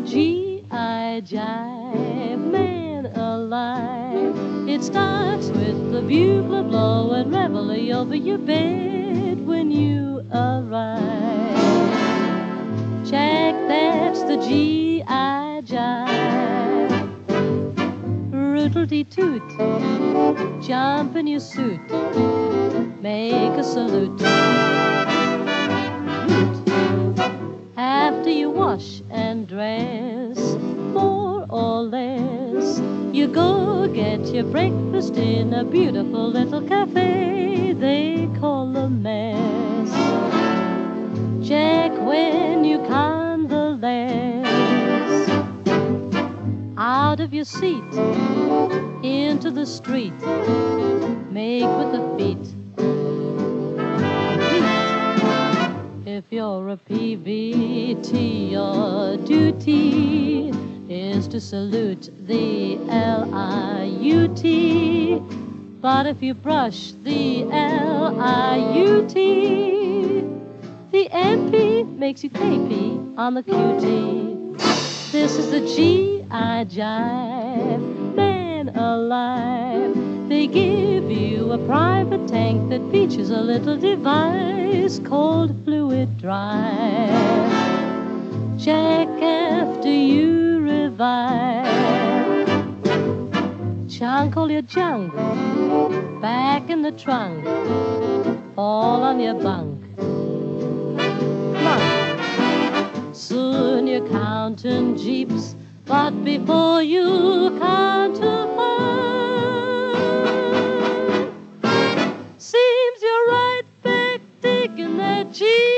the G.I. Jive Man alive. It starts with the bugle blow and reveille over your bed when you arrive. Check, that's the G.I. Jive. Roodle toot, jump in your suit, make a salute. After you wash dress, more or less, you go get your breakfast in a beautiful little cafe they call a mess. Jack, when you convalesce, out of your seat, into the street, make with the feet. If you're a PVT, your duty is to salute the L-I-U-T. But if you brush the L-I-U-T, the MP makes you capey on the QT. This is the G.I. Jive, man alive. They give you a private tank that features a little device called fluid drive. Check after you revive. Chunk all your junk back in the trunk, all on your bunk. Plunk. Soon you're counting jeeps, but before you count Reggie.